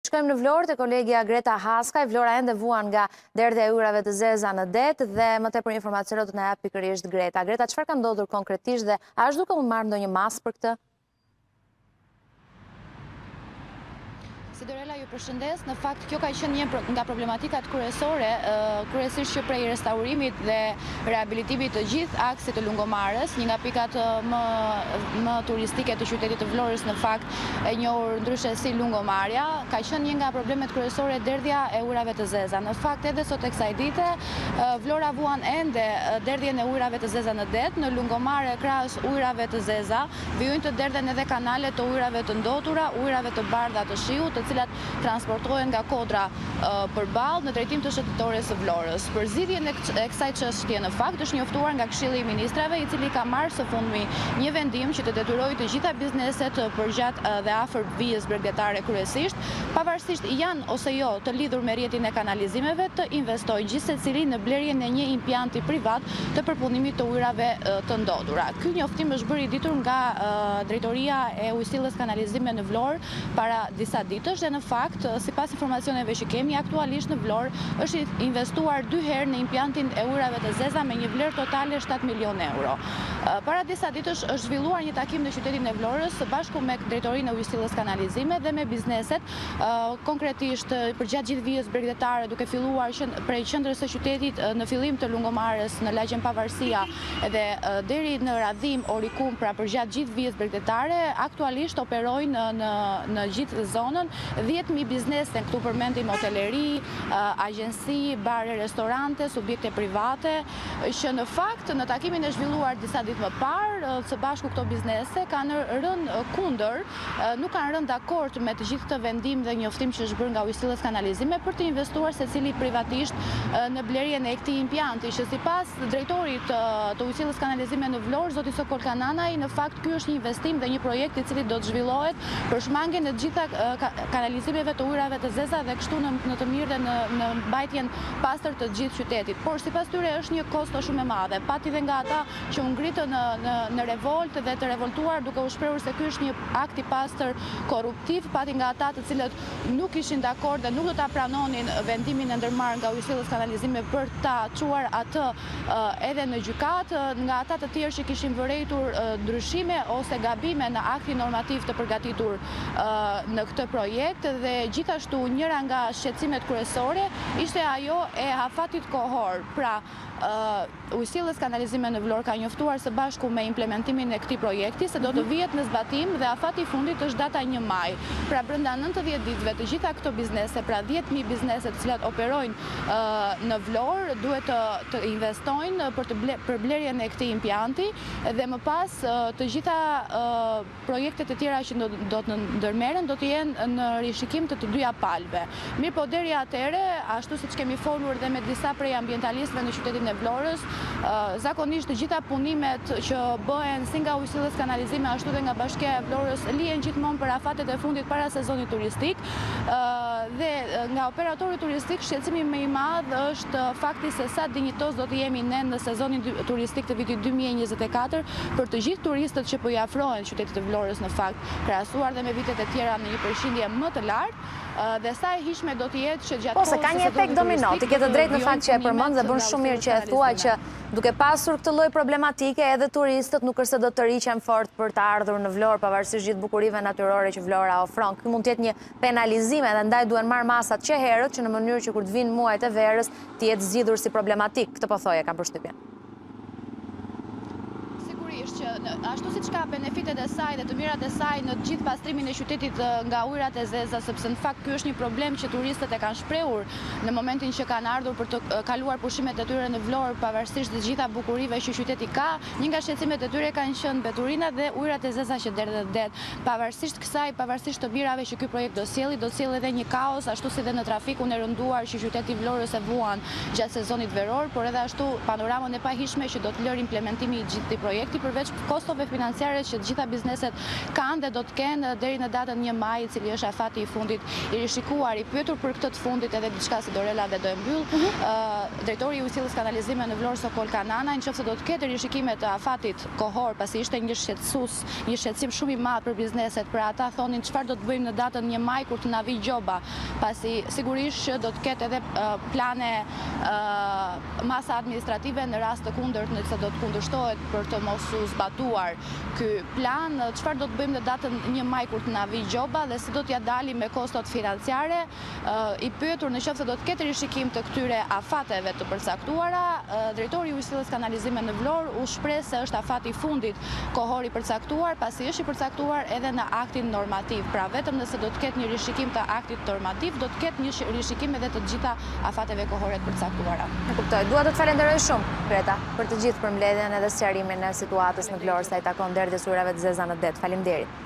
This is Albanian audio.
Shkojmë në Vlorë te kolegja Greta Haskaj. Vlora ende vuan nga derdhja e ujërave të zeza në det dhe më tepër informacione do të na jap pikërisht Greta. Greta, çfarë ka ndodhur konkretisht dhe a është duke u marrë ndonjë masë për këtë? Sidorella ju përshëndes, në fakt kjo ka qenë një nga problematikat kryesore, kryesisht që prej restaurimit dhe rehabilitimit të gjithë aksit të Lungomarës, një nga pikat më më turistike të qytetit të Vlorës në fakt e njohur ndryshe si Lungomarja, ka qenë një nga problemet kryesore derdhja e ujërave të zeza. Në fakt edhe sot e kësaj dite, Vlora vuan ende derdhjen e ujërave të zeza në det, në Lungomare krahas ujërave të zeza, vijojnë të derdhen edhe kanalet të ujërave të ndotura, ujërave të bardha të shiut, të cilat transportohen nga kodra përballë në drejtim të shëtitores së Vlorës. Për zgjidhjen e kësaj çështje në fakt është njoftuar nga Këshilli i Ministrave, i cili ka marrë së fundmi një vendim që të detyrojë të gjitha bizneset përgjatë dhe afër vijës bregdetare kryesisht, pavarësisht janë ose jo të lidhur me rrjetin e kanalizimeve, të investojë gjithsecili në blerjen e një impianti privat të përpunimit të ujërave të ndotura. Ky njoftim është bërë i ditur nga Drejtoria e Ujësjellës Kanalizime në Vlorë, para disa ditësh dhe në fakt, sipas informacioneve që kemi aktualisht në Vlorë, është investuar dy herë në impiantin e ujërave të zeza me një vlerë totale 7 milionë euro. Para disa ditësh është zhvilluar një takim në qytetin e Vlorës së bashku me Drejtorinë e Ujësjellës Kanalizime dhe me bizneset, konkretisht përgjatë gjithë vijës bregdetare duke filluar prej qendrës së qytetit në fillim të Lungomares në lagjen Pavarësia dhe deri në Radhimë Orikum pra përgjatë gjithë vijës bregdetare aktualisht operojnë në në gjithë zonën 10000 biznese këtu përmendim hoteleri, agjensi, bare, restorante, subjekte private që në fakt në takimin e zhvilluar disa ditë më parë së bashku këto biznese kanë rënë kundër nuk kanë rënë dakord me të gjithë këtë vendim dhe njoftim që është bërë nga Ujësjellës Kanalizime për të investuar secili privatisht në blerjen e këtij impianti, që sipas drejtorit të Ujësjellës Kanalizime në Vlorë, zoti Sokol Kananaj, në fakt ky është një investim dhe një projekt i cili do të zhvillohet për shmangien e të gjitha kanalizimeve të ujërave të zeza dhe kështu në të mirë dhe në mbajtjen pastër të gjithë qytetit. Por sipas tyre është një kosto shumë e madhe. Pati dhe nga ata që u ngritën në në në revoltë dhe të revoltuar duke u shprehur se ky është një akt i pastër korruptiv, pati nga ata të cilët nuk ishin dakord dhe nuk do ta pranonin vendimin e ndërmarrë nga Ujësjellës Kanalizime për ta çuar atë edhe në gjykatë, nga ata të tjerë që kishin vërejtur ndryshime ose gabime në aktin normativ të përgatitur në këtë projekt dhe gjithashtu njëra nga shqetësimet kryesore ishte ajo e afatit kohor, pra Ujësjellës Kanalizime në Vlorë ka njoftuar së bashku me implementimin e këtij projekti se do të vihet në zbatim dhe afati i fundit është data një maj. Pra brenda nëntëdhjetë ditëve të gjitha këto biznese, pra dhjetë mijë biznese të cilat operojnë në Vlorë duhet të investojnë për blerjen e këtij impianti dhe më pas të gjitha Projektet e tjera që do të ndërmerren do të jenë në rishikim të të dyja palëve. Mirëpo deri atëherë, ashtu siç kemi folur dhe me disa prej ambientalistëve në qytetin e Vlorës, zakonisht të gjitha punimet që bëhen si nga Ujësjellës Kanalizime ashtu dhe nga Bashkia e Vlorës lihen gjithmonë për afatet e fundit para sezonit turistik dhe nga operatorët turistikë shqetësimi më i madh është fakti se sa dinjitoz do të jemi ne në sezonin turistik të vitit dy mijë e njëzet e katër për të gjithë turistët që po i afrohen qytetit të Vlorës në fakt, krahasuar dhe me vitet e tjera me një përqindje më të lartë dhe sa e hijshme do të jetë që gjatë kohës së sezonit turistik të vijojnë punimet nga Australia. Po se ka një efekt domino, në këtë drejtim në fakt që e përmend dhe bën shumë mirë që e thua që duke pasur këtë lloj problematike edhe turistët nuk është se do të tërhiqen fort për të ardhur në Vlorë pavarësisht gjithë bukurive natyrore që Vlora ofron. Ky mund të jetë një penalizime dhe ndaj duhen marrë masat që herët që në mënyrë që kur të vijnë muajt e verës të jetë zgjidhur si problematikë, këtë po thoje, kam përshtypjen. Sigurisht që ashtu siç ka benefitet e saj dhe të mirat e saj në të gjithë pastrimin e qytetit nga ujërat e zeza, sepse në fakt ky është një problem që turistët e kanë shprehur në momentin që kanë ardhur për të kaluar pushimet e tyre në Vlorë, pavarësisht të gjitha bukurive që qyteti ka, një nga shqetësimet e tyre kanë qenë mbeturinat dhe ujërat e zeza që derdhen në det. Pavarësisht kësaj, pavarësisht të mirave që ky projekt do sjellë, do të sjellë edhe një kaos, ashtu si dhe në trafikun e rënduar që qyteti i Vlorës e vuan gjatë sezonit veror, por edhe ashtu panoramën e pahijshme që do të lërë implementimi i gjithë këtij projekti, përveç kostove financiare që të gjitha bizneset kanë dhe do të kenë deri në datën një maj, i cili është afati i fundit i rishikuar. I pyetur për këtë të fundit edhe diçka Sidorela dhe do e mbyll, drejtori i Ujësjellës Kanalizime në Vlorë Sokol Kananaj, në qoftë se do të ketë rishikime të afatit kohor, pasi ishte një shqetësues Një shqetësim shumë i madh për bizneset, pra ata thonin çfarë do të bëjmë në datën një maj kur të na vijë gjoba, pasi sigurisht që do të ketë edhe plane masa administrative në rast të kundërt në qoftë se do të kundërshtohet për të mos u zbatuar ky plan, çfarë do të bëjmë në datën një maj kur të na vijë gjoba dhe si do t'ia dalim me kostot financiare. I pyetur në qoftë se do të ketë rishikim të këtyre afateve të përcaktuara, drejtori i Ujësjellës Kanalizime në Vlorë u shpreh se është afati i fundit kohor i përcaktuar, pasi është i përcaktuar edhe në aktin normativ. Pra vetëm nëse do të ketë një rishikim të aktit normativ, do të ketë një rishikim edhe të gjitha afateve kohore të përcaktuara. E kuptoj. Dua të të falenderoj shumë, Greta, për të gjithë përmbledhjen edhe sqarimin e situatës në Vlorë sa i takon derdhjes së ujërave të zeza në det. Faleminderit.